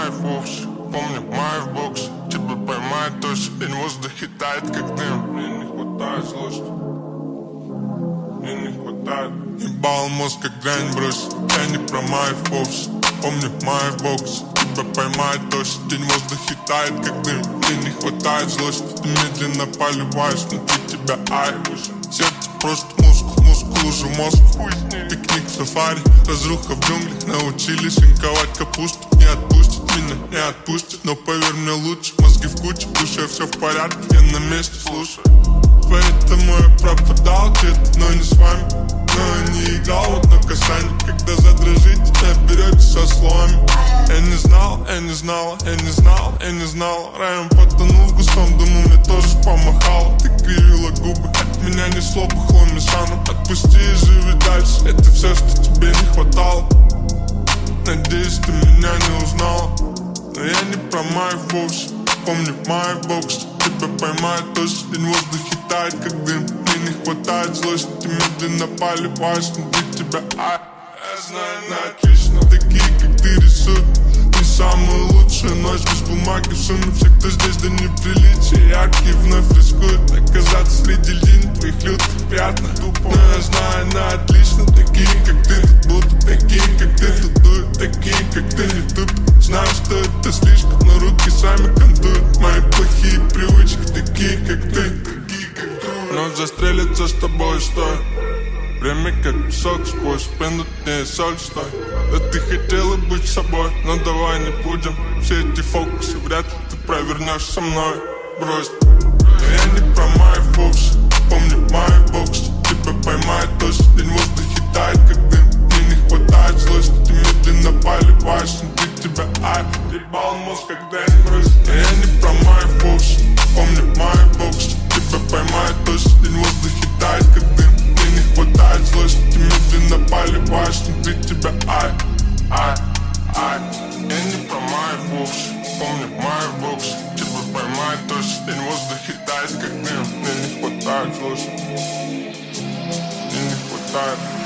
Майфокс Помню Майфбокс Тебя типа поймает точно И в воздухе тает как дым. Мне не хватает злости. Мне не хватает. Ебал мозг как грань брось. Я не про Майфокс Помню Майфбокс Тебя поймает точно День в хитает, как дым. Мне не хватает злости. Ты медленно поливаешь Внутри тебя ай. Сердце просто мускул, мускул уже мозг. Пикник сафари, разруха в джунглях Научились шинковать капусту. Не отпустит меня, не отпустит. Но поверь мне лучше, мозги в куче В все в порядке, я на месте, слушай. Поэтому я пропадал где-то, но не с вами. Но не играл в одно касание. Когда задрожите, наберете со словами. Я не знал, я не знал, я не знал, я не знал Раем потонул в густом дыму, мне тоже помахал Ты кривила губы, несло пахло мешаном Отпусти и живи дальше, это все, что тебе не хватало. Надеюсь, ты меня не узнала Но я не про май вовсе Помню май бокс Тебя поймает точно. День воздухе тает, как дым. Мне не хватает злости. Медленно поливаешь внутри тебя. А Я знаю на отлично. Такие, как ты рисуют Ты самая лучшая ночь. Без бумаги в сумме Все, кто здесь, да неприличие. Яркие вновь рискуют Оказаться среди линий твоих лютых приятно Но я знаю на отлично Такие, как ты. Тут будут Такие, как ты. Тут дуют Такие, как ты. Тупят Знаю, что это слишком, но руки сами кантуют Мои плохие привычки, такие, как ты. Но застрелиться с тобой стоит. Время как песок сквозь пену не соль стой Да ты хотела быть собой, но давай не будем. Все эти фокусы вряд ли ты провернешь со мной. Брось. Но я не про поливаешь внутри тебя Ай, ай, ай Я не про мои вовсе Помню мои бокс Тебя поймает точно День в воздухе тает, как дым Мне не хватает злости Мне не хватает